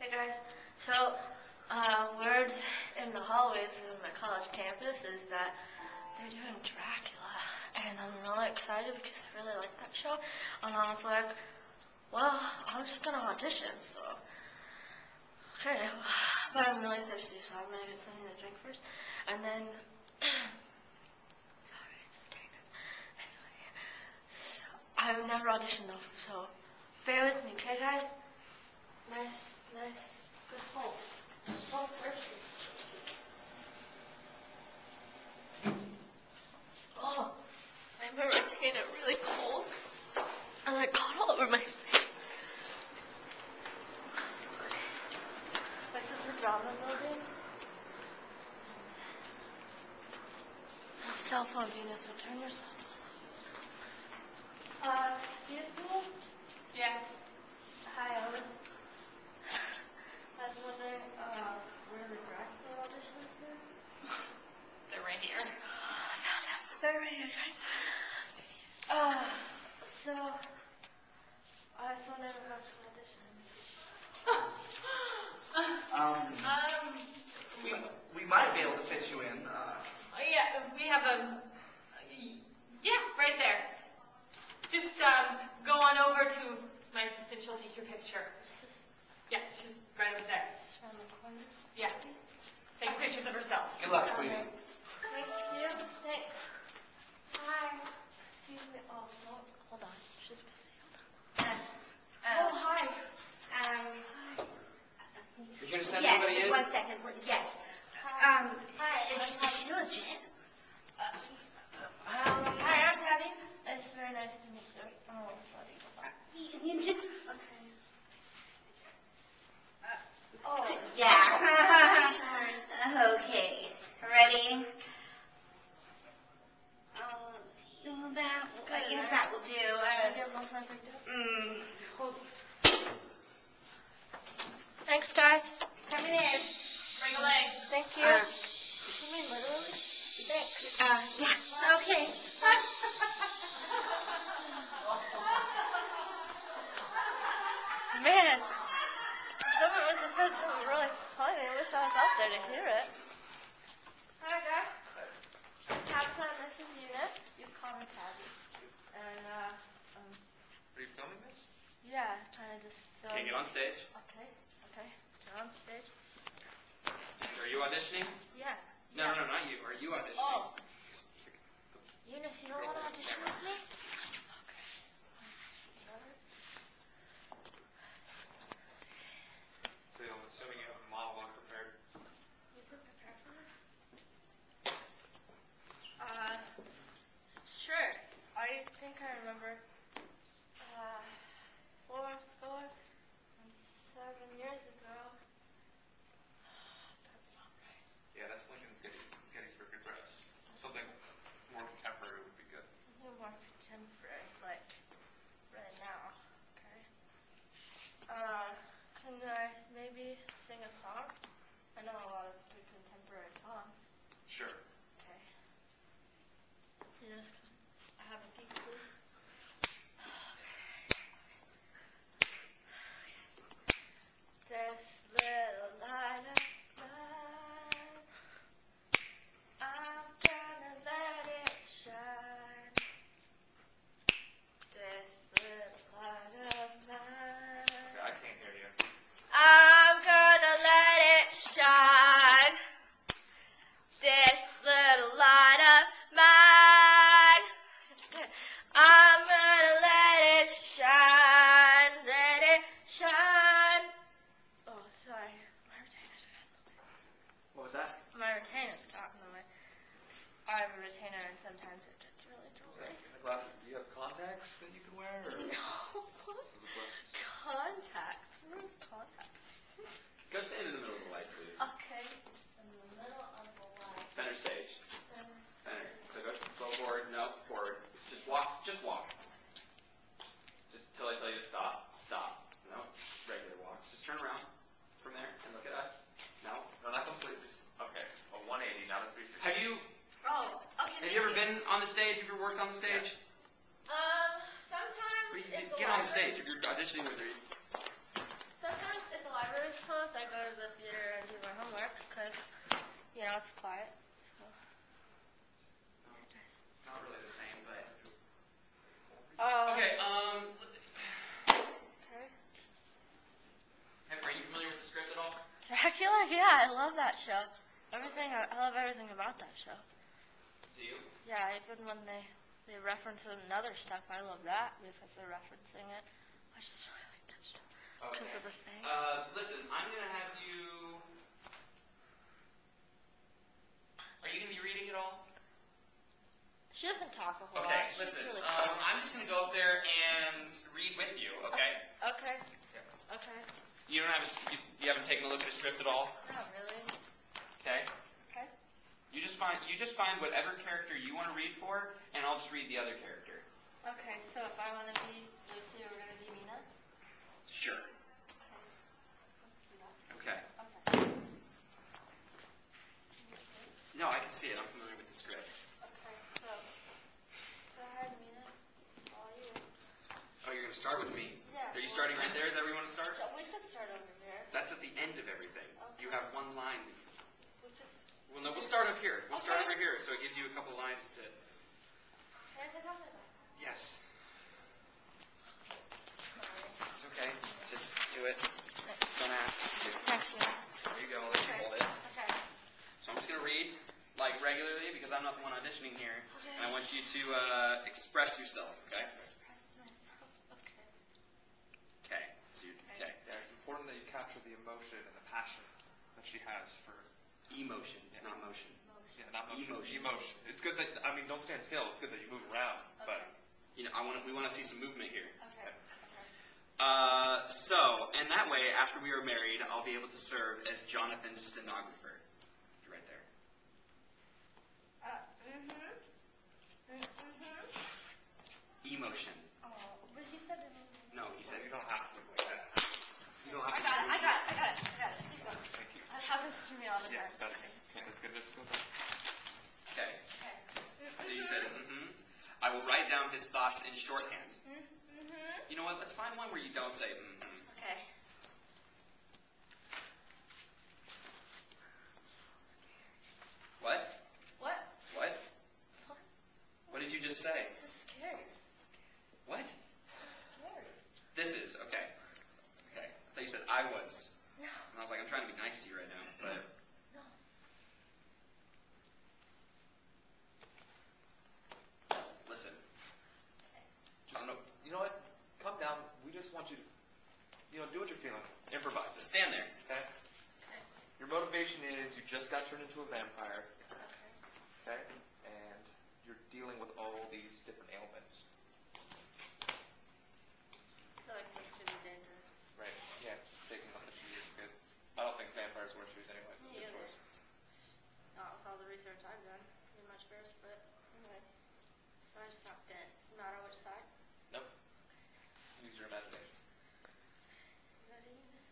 Hey guys, so uh, in the hallways of my college campus is that they're doing Dracula, and I'm really excited because I really like that show. And I was like, well, I'm just gonna audition, so okay. But I'm really thirsty, so I'm gonna get something to drink first, and then. Sorry, it's entertainment. Anyway, so I've never auditioned though, so bear with me, okay, guys? Nice, nice, good pulse. So thirsty. Oh, I remember taking it really cold, and it got all over my face. This is the drama building. Cell phones, Eunice, so turn your cell phone off. Uh, excuse me? Yes. Hi, I was, I was wondering, uh, where the Dracula auditions were? They're right here. I found them. They're right here, guys. Uh, so, I was wondering about the auditions. Um, Um, we, we might be able to fit you in. Uh, oh yeah, we have a, yeah, right there. Just, um, go on over to my assistant, she'll take your picture. Yeah, she's right over there. Just around the corner. Yeah. Take pictures of herself. good luck, sweetie. Thank you. Thanks. Hi. Excuse me. Oh, no, hold on. She's busy. Hold on. oh, hi. Um, You're here to send yes, everybody in? one second, yes. Um, Hi. is she still Jen? Um, hi, I'm Tabby. It's very nice to meet you. I'm a little sorry. Can you just, Okay. Oh. yeah. Okay, ready? Um, that, I guess that will do. Should Uh, get one more picked up? mm, Thanks, guys. Coming in. Bring a leg. Thank you. Uh, you mean literally? Thanks. uh, yeah, okay. Man, someone must have said something really funny. I wish I was out there to hear it. Hi, guys. Tabitha, this is Eunice. You call me Tabby. And, uh, um, Are you filming this? yeah, kind of just film. Okay, get on stage. Okay, okay. On stage. Are you auditioning? Yeah. No, no, no, not you. Are you auditioning? Oh. Eunice, you don't want to audition with me? Okay. So I'm assuming you have a monologue prepared. Is it prepared for this? Uh, sure. I think I remember, uh, four score and seven years ago. That's not right. Yeah, that's Lincoln's Getty- Gettysburg Address. Something more contemporary would be good. Something more contemporary, like right now. Okay. Uh, can I maybe sing a song? I know a lot of good contemporary songs. Sure. Okay. You just have a piece, please. Okay. This little retainer's in the way. I have a retainer and sometimes it gets really dry. Glasses. Do you have contacts that you can wear? Or? No. Contacts. Where's contacts? Go stand in the middle of the light, please. Okay. In the middle of the light. Center stage. Center. Center. So go, go forward. No, forward. Just walk. Just walk. Just till I tell you to stop. Stop. No, regular walk. Just turn around from there and look at us. No, no, not completely. Just, okay. A 180, not a 360. Have you Oh, okay. Have you ever been on the stage? Have you ever worked on the stage? Um, sometimes Or you- if the Get on the stage if you're auditioning with her. Sometimes if the library neighbors close, I go to the theater and do my homework because, you know, it's quiet. It's not really the same, but. Oh. Okay, um, Okay. have- are you familiar with the script at all? Dracula? Yeah, I love that show. Everything, I love everything about that show. Do you? Yeah, even when they they reference it in other stuff, I love that because they're referencing it. I just really like that show because of the things. Uh, listen, I'm gonna have you. Are you gonna be reading it all? she doesn't talk a whole Okay, lot. She's listen. really Um. I'm just gonna go up there and read with you. Okay? Okay. Okay. You don't have a, you, you haven't taken a look at the script at all. Not really. Okay? Okay. You just find you just find whatever character you want to read for, and I'll just read the other character. Okay, so if I want to be Lucy, we're going to be Mina? Sure. Okay. Okay. No, I can see it. I'm familiar with the script. Okay, so go ahead, Mina. All you. Oh, you're gonna start with me. Yeah. Are you starting right there? Is that where you want to start? So we could start over here. That's at the end of everything. You have one line. We just. Well, no, we'll start up here. We'll start over here, so it gives you a couple lines to. Can I take off my backpack? Yes. It's okay. Just do it. Just don't ask. Just do it. Thanks, There you go. I'll let you hold it. Okay. So I'm just gonna read like regularly because I'm not the one auditioning here, Okay. and I want you to uh, express yourself. Okay. Express myself. Okay. Okay. So you okay. Yeah, it's important that you capture the emotion and the passion that she has for Emotion, not motion. yeah, not motion. Emotion. Emotion. It's good that I mean, don't stand still. It's good that you move around, but You know, I want. We want to see some movement here. Okay. Okay. Uh, so, and that way, after we are married, I'll be able to serve as Jonathan's stenographer. You're right there. Uh, mm-hmm. Mm-hmm. Emotion. Oh, but he said it. No, he said. you don't have to do like that. You don't I have to. got it, I got it, I got it, I got it. Keep going. Thank you. That happens to me all the Yeah, time. that's that's good. That's good. Okay. Okay. So you said, mm-hmm. I will write down his thoughts in shorthand. Mm-hmm. You know what? Let's find one where you don't say, mm-hmm. Okay. What? What? What? What? What did you just say? This is scary. What? Scary. This is okay. Okay. I thought you said I was, No, and I was like, I'm trying to be nice to you right now, but listen. Just, know. you know what? Come down. We just want you to, you know, do what you're feeling. Improvise. Just stand there. Okay. Your motivation is you just got turned into a vampire. Okay. Okay. And you're dealing with all these different ailments. I feel like this could be dangerous. Right. Yeah. Taking off the shoes is good. I don't think vampires wear shoes anyway. It's a Me good either. choice. Not with all the research I've done. Pretty much first, but anyway. So I just not fit. No matter which side. Nope. Use your imagination. You ready? Eunice?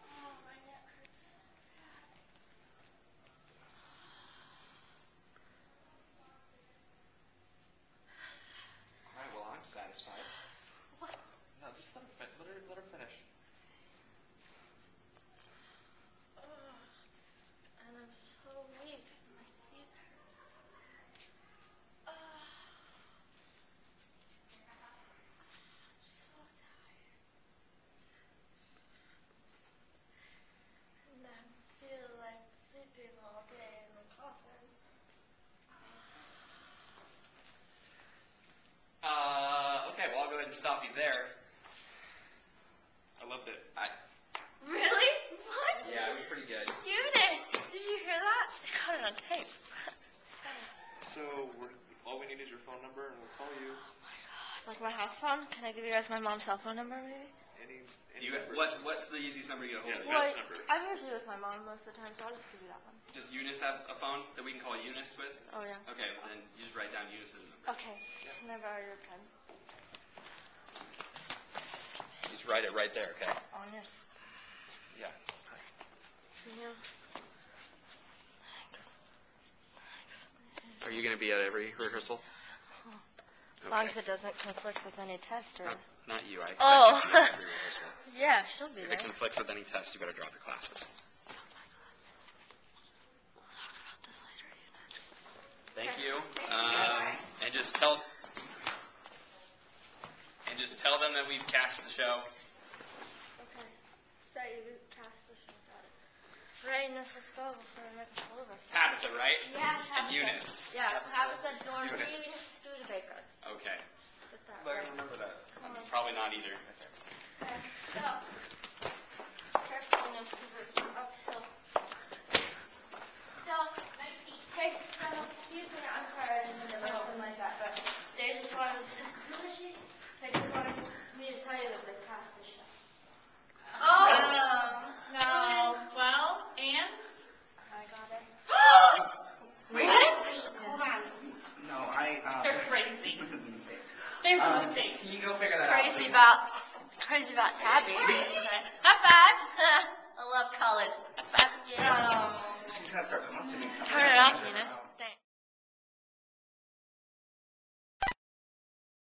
Oh, my neck hurts. All right. Well, I'm satisfied. What? No, just let her, fin- let her, let her finish. Ugh. And I'm so weak. My feet hurt. Ugh. So tired. And I feel like sleeping all day in the coffin. Uh, okay. Well, I'll go ahead and stop you there. I loved it. I, Really? What? yeah, it was pretty good. Eunice, did you hear that? I caught it on tape. So we're, all we need is your phone number, and we'll call you. Oh my god. Like my house phone? Can I give you guys my mom's cell phone number maybe? Any. Do you, number. what's what's the easiest number to get a hold of? Yeah. Well, best number. I'm usually with my mom most of the time, so I'll just give you that one. Does Eunice have a phone that we can call Eunice with? Oh yeah. Okay, well, then you just write down Eunice's number. Okay. Can I borrow your pen? Just write it right there, okay? On yes. Yeah. Yeah. Thanks. Thanks. Are you going to be at every rehearsal? As long as Okay. it doesn't conflict with any test or. Not, not you. I expect Oh. you to be there for rehearsal. Yeah, she'll be If there. it conflicts with any test, you better drop your classes. We'll talk about this later. Thank you. Um, and just tell and just tell them that we've cast the show. Okay. So you cast the show. Got it. Readiness, let's go before I make a fool of us. Tabitha, right? Yeah, And Eunice. Yeah, Tabitha Dorothy Eunice. Studebaker. Okay. That Let right. him remember that. Probably not either. Okay, so, careful on this because it's uphill. So, hey, so, excuse me, I'm sorry, I didn't mean to open like that, but they just wanted, they just wanted me to tell you that they passed the show. Oh, Um, no. Well, and? I got it. Wait. Hold on. No, I, um. They're crazy. This is a mistake. There's a Um, mistake. Can you go figure that out? Crazy please? About, crazy about Tabby. High five. I love college. High five again. She's gonna start costuming. Turn it off, Eunice.